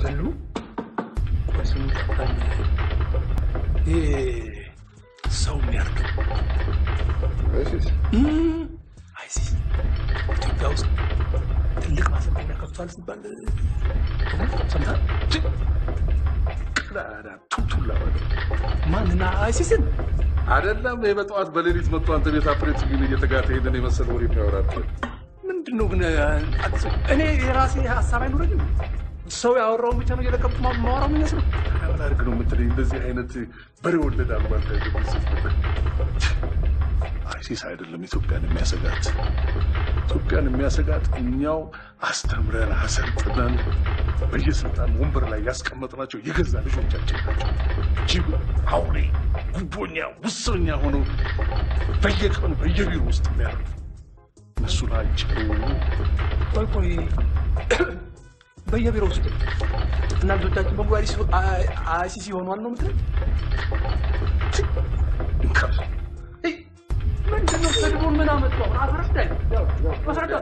Salut ሰው የሚያርገው አይሲሲ ኢትዮጵያ ውስጥ ትልቅ ማሰልጠኛ ከፍቷል ሲባል ሰምታል። ቱቱላ ማንና አይሲሲን አይደለም። በጠዋት በሌሊት መጥቶ አንተ ቤት አፕሬት ግን እየተጋተ ሄደን የመሰለ ወሬ የሚያወራል ምንድን ነው ግን እኔ የራሴ ሀሳብ አይኖረኝም። ሰው ያወራውን ብቻ ነው እየለቀምኩ ማ- ማወራው የሚመስለው። ምን አድርግ ነው የምትለኝ? እንደዚህ አይነት በሬ ወለድ ይገባል። አይሲስ አይደለም ኢትዮጵያን የሚያሰጋት ኢትዮጵያን የሚያሰጋት እኛው አስተምረን አሰልጥነን በየስልጣን ወንበር ላይ ያስቀመጥናቸው የገዛ ልጆቻችን ናቸው። ጅብ፣ አውሬ፣ ጉቦኛ፣ ውሰኛ ሆነው በየቀኑ በየቢሮ ውስጥ የሚያደርጉ እነሱ ናቸው። ቆይ ቆይ በየቢሮ ውስጥ እናንተ ወዳችሁ በሙሉ አይሲሲ ሆኗል ነው ምትል? ምንድነው ስድቡን ምን አመጣው? አስረዳኝ አስረዳ